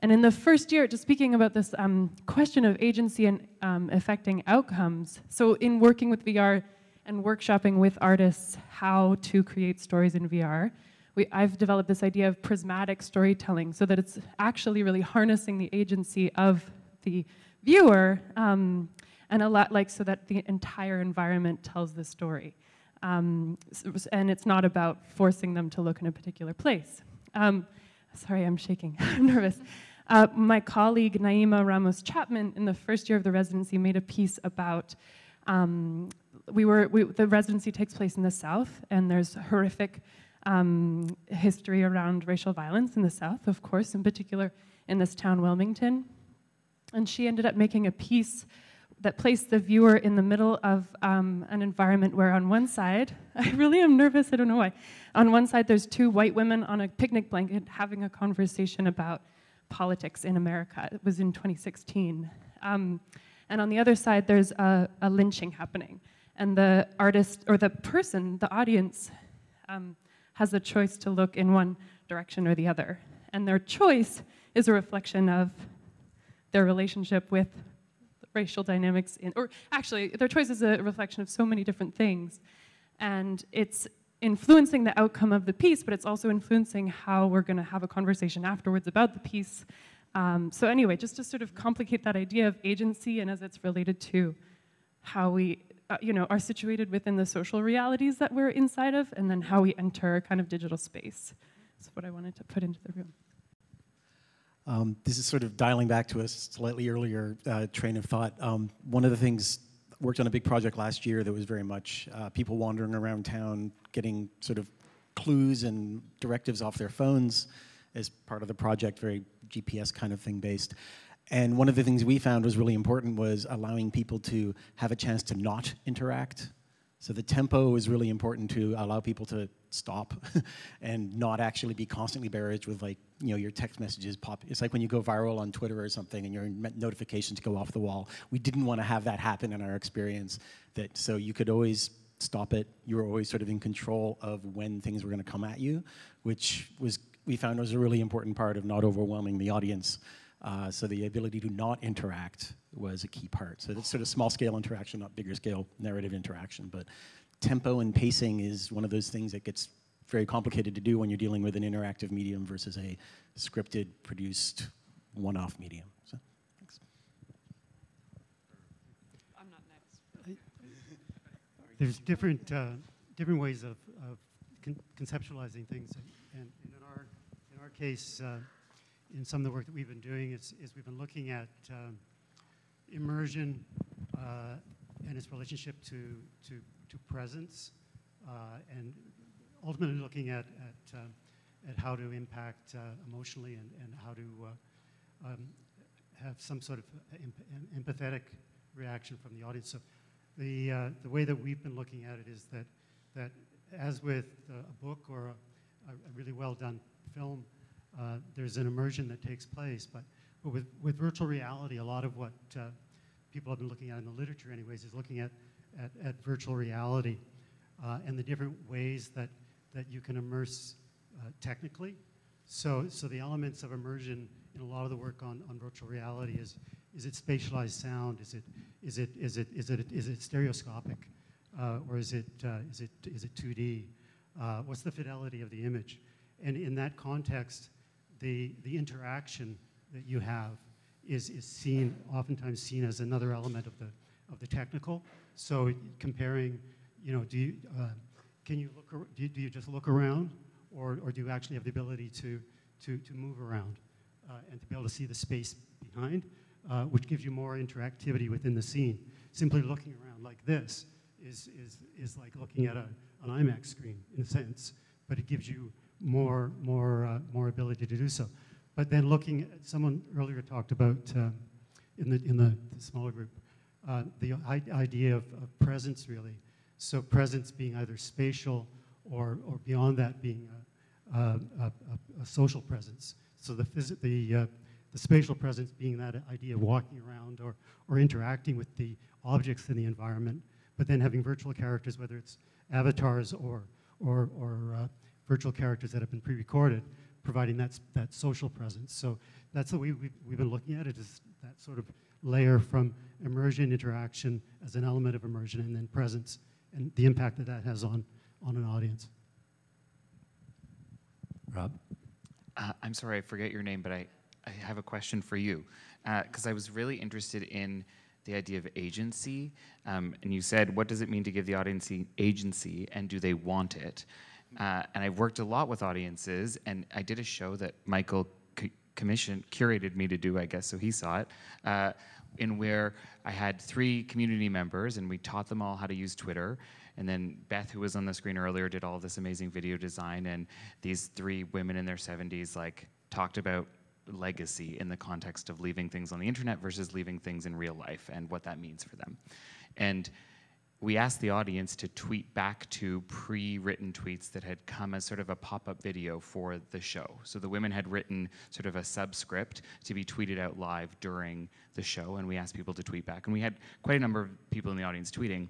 And in the first year, just speaking about this um, question of agency and um, affecting outcomes, so in working with VR and workshopping with artists how to create stories in VR, we, I've developed this idea of prismatic storytelling so that it's actually really harnessing the agency of the viewer um, and a lot like so that the entire environment tells the story. Um, and it's not about forcing them to look in a particular place. Um, sorry, I'm shaking, I'm nervous. Uh, my colleague Naima Ramos Chapman in the first year of the residency made a piece about um, we were we, the residency takes place in the South, and there's horrific um, history around racial violence in the South, of course, in particular in this town, Wilmington. And she ended up making a piece that placed the viewer in the middle of um, an environment where, on one side, I really am nervous, I don't know why. On one side, there's two white women on a picnic blanket having a conversation about politics in America. It was in 2016. Um, and on the other side, there's a, a, lynching happening. And the artist, or the person, the audience, um, has the choice to look in one direction or the other. And their choice is a reflection of their relationship with racial dynamics in, or actually, their choice is a reflection of so many different things. And it's influencing the outcome of the piece, but it's also influencing how we're going to have a conversation afterwards about the piece. Um, so, anyway, just to sort of complicate that idea of agency and as it's related to how we uh, you know, are situated within the social realities that we're inside of, and then how we enter kind of digital space. That's what I wanted to put into the room. Um, this is sort of dialing back to a slightly earlier uh, train of thought. Um, one of the things worked on a big project last year that was very much uh, people wandering around town, getting sort of clues and directives off their phones as part of the project, very GPS kind of thing based. And one of the things we found was really important was allowing people to have a chance to not interact. So the tempo is really important to allow people to stop and not actually be constantly barraged with like, you know, your text messages pop. It's like when you go viral on Twitter or something and your notifications go off the wall. We didn't want to have that happen in our experience. That so you could always stop it. You were always sort of in control of when things were going to come at you, which was we found was a really important part of not overwhelming the audience. Uh, so the ability to not interact was a key part. So it's sort of small scale interaction, not bigger scale narrative interaction. But tempo and pacing is one of those things that gets very complicated to do when you're dealing with an interactive medium versus a scripted, produced, one-off medium. So, thanks. I'm not next. There's different uh, different ways of, of con conceptualizing things. And, and, in our in our case, uh, in some of the work that we've been doing, is, is we've been looking at um, immersion uh, and its relationship to to to presence, uh, and ultimately looking at at um, at how to impact uh, emotionally and, and how to uh, um, have some sort of empathetic reaction from the audience. So the, uh, the way that we've been looking at it is that, that as with a book or a, a really well done film, uh, there's an immersion that takes place. But, but with, with virtual reality, a lot of what uh, people have been looking at in the literature anyways is looking at, at, at virtual reality uh, and the different ways that, that you can immerse uh, technically. So, so the elements of immersion in a lot of the work on, on virtual reality is, is it spatialized sound? Is it, is it, is it, is it, is it stereoscopic? Uh, or is it, uh, is it, is it 2D? Uh, what's the fidelity of the image? And in that context, the, the interaction that you have is, is seen, oftentimes seen as another element of the, of the technical. So comparing, you know, do you, uh, can you look, do you, do you just look around? or, or do you actually have the ability to, to, to move around uh, and to be able to see the space behind, uh, which gives you more interactivity within the scene. Simply looking around like this is, is, is like looking at a, an IMAX screen in a sense, but it gives you more, more, uh, more ability to do so. But then looking at, someone earlier talked about uh, in, the, in the, the smaller group, uh, the idea of, of presence really. So presence being either spatial or, or beyond that being a, a, a, a social presence. So the, the, uh, the spatial presence being that idea of walking around or, or interacting with the objects in the environment, but then having virtual characters, whether it's avatars or, or, or uh, virtual characters that have been pre-recorded, providing that, that social presence. So that's the way we've, we've been looking at it, is that sort of layer from immersion, interaction as an element of immersion, and then presence, and the impact that that has on, on an audience. Rob? Uh, I'm sorry, I forget your name, but I, I have a question for you. Because uh, I was really interested in the idea of agency. Um, and you said, what does it mean to give the audience agency, and do they want it? Uh, and I've worked a lot with audiences, and I did a show that Michael commissioned, curated me to do, I guess, so he saw it, uh, in where I had three community members, and we taught them all how to use Twitter. And then Beth, who was on the screen earlier, did all this amazing video design. And these three women in their 70s like talked about legacy in the context of leaving things on the internet versus leaving things in real life and what that means for them. And we asked the audience to tweet back to pre-written tweets that had come as sort of a pop-up video for the show. So the women had written sort of a subscript to be tweeted out live during the show, and we asked people to tweet back. And we had quite a number of people in the audience tweeting.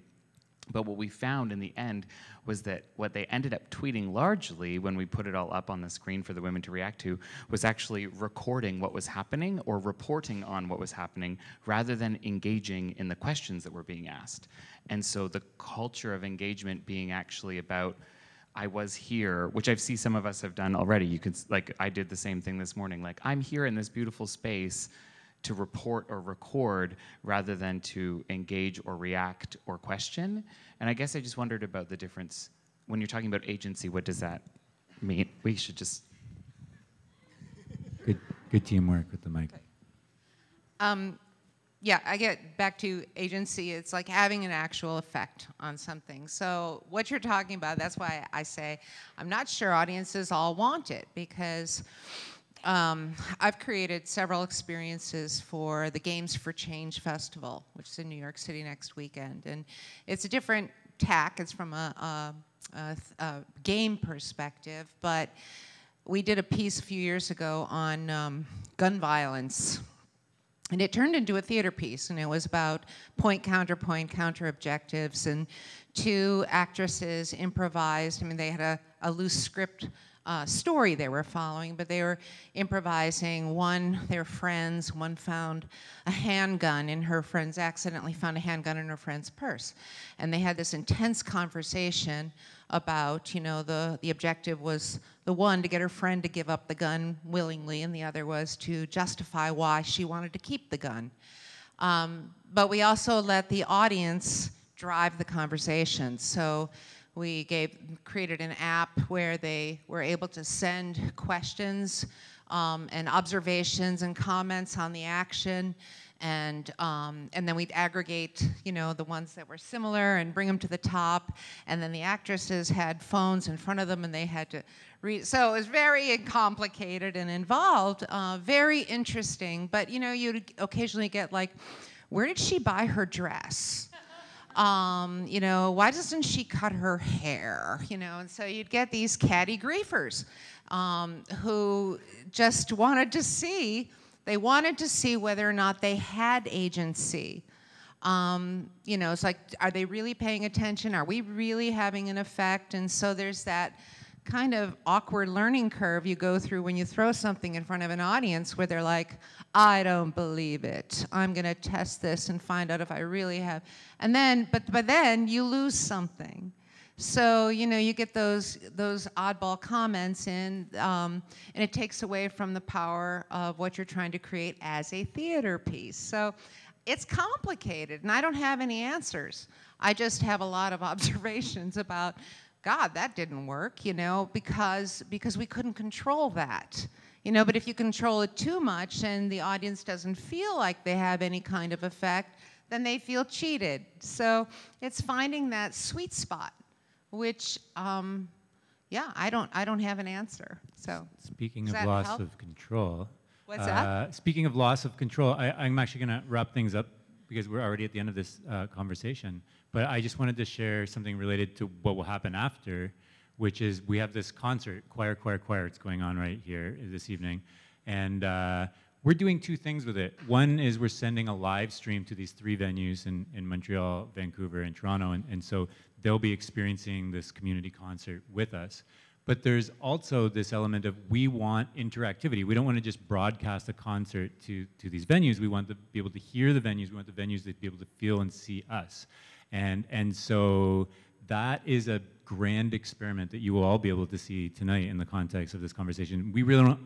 But what we found in the end was that what they ended up tweeting largely when we put it all up on the screen for the women to react to was actually recording what was happening or reporting on what was happening rather than engaging in the questions that were being asked. And so the culture of engagement being actually about I was here, which I've seen some of us have done already. You could like I did the same thing this morning. Like I'm here in this beautiful space to report or record rather than to engage or react or question. And I guess I just wondered about the difference when you're talking about agency. What does that mean? We should just good good teamwork with the mic. Um, yeah, I get back to agency. It's like having an actual effect on something. So what you're talking about, that's why I say I'm not sure audiences all want it because um, I've created several experiences for the Games for Change Festival, which is in New York City next weekend. And it's a different tack, it's from a, a, a, a game perspective, but we did a piece a few years ago on um, gun violence. And it turned into a theater piece, and it was about point, counterpoint, counter objectives. And two actresses improvised. I mean, they had a, a loose script uh, story they were following, but they were improvising. One, their friends, one found a handgun in her friend's, accidentally found a handgun in her friend's purse. And they had this intense conversation about, you know, the, the objective was the one to get her friend to give up the gun willingly, and the other was to justify why she wanted to keep the gun. Um, but we also let the audience drive the conversation. So We gave, created an app where they were able to send questions um, and observations and comments on the action. And, um, and then we'd aggregate, you know, the ones that were similar and bring them to the top. And then the actresses had phones in front of them and they had to read. So it was very complicated and involved, uh, very interesting. But, you know, you'd occasionally get like, where did she buy her dress? Um, you know, why doesn't she cut her hair? You know, and so you'd get these catty griefers um, who just wanted to see, they wanted to see whether or not they had agency. Um, you know, it's like, are they really paying attention? Are we really having an effect? And so there's that kind of awkward learning curve you go through when you throw something in front of an audience where they're like, I don't believe it. I'm going to test this and find out if I really have. And then, but, by then you lose something. So you know you get those those oddball comments in, um, and it takes away from the power of what you're trying to create as a theater piece. So it's complicated, and I don't have any answers. I just have a lot of observations about, God, that didn't work, you know, because because we couldn't control that. You know, but if you control it too much and the audience doesn't feel like they have any kind of effect, then they feel cheated. So it's finding that sweet spot which um, yeah, I don't I don't have an answer. So speaking of loss help? of control, What's uh, that? Speaking of loss of control, I, I'm actually going to wrap things up because we're already at the end of this uh, conversation. But I just wanted to share something related to what will happen after, which is we have this concert, choir, choir, choir. It's going on right here this evening, and. Uh, we're doing two things with it. One is we're sending a live stream to these three venues in, in Montreal, Vancouver, and Toronto. And, and so they'll be experiencing this community concert with us. But there's also this element of we want interactivity. We don't want to just broadcast a concert to, to these venues. We want to be able to hear the venues. We want the venues to be able to feel and see us. And, and so that is a grand experiment that you will all be able to see tonight in the context of this conversation. We really don't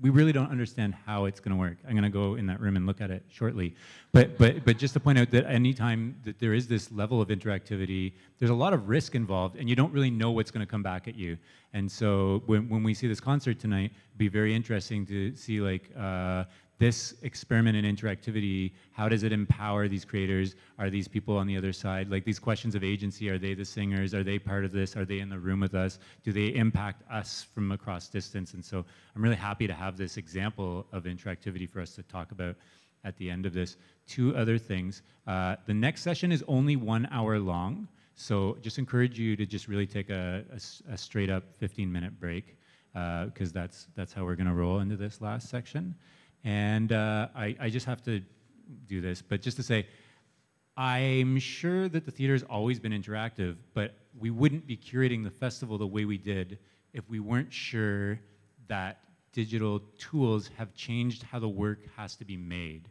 we really don't understand how it's going to work. I'm going to go in that room and look at it shortly. But, but, but just to point out that anytime that there is this level of interactivity, there's a lot of risk involved, and you don't really know what's going to come back at you. And so when, when we see this concert tonight, it'd be very interesting to see like uh, this experiment in interactivity, how does it empower these creators? Are these people on the other side? Like these questions of agency, are they the singers? Are they part of this? Are they in the room with us? Do they impact us from across distance? And so I'm really happy to have this example of interactivity for us to talk about at the end of this. Two other things. Uh, the next session is only one hour long. So just encourage you to just really take a, a, a straight up 15 minute break because uh, that's, that's how we're going to roll into this last section. And uh, I, I just have to do this, but just to say, I'm sure that the theater has always been interactive, but we wouldn't be curating the festival the way we did if we weren't sure that digital tools have changed how the work has to be made.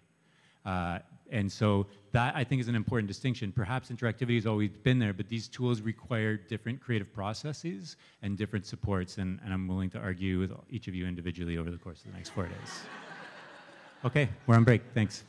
Uh, and so that I think is an important distinction. Perhaps interactivity has always been there, but these tools require different creative processes and different supports, and, and I'm willing to argue with each of you individually over the course of the next four days. Okay, we're on break. Thanks.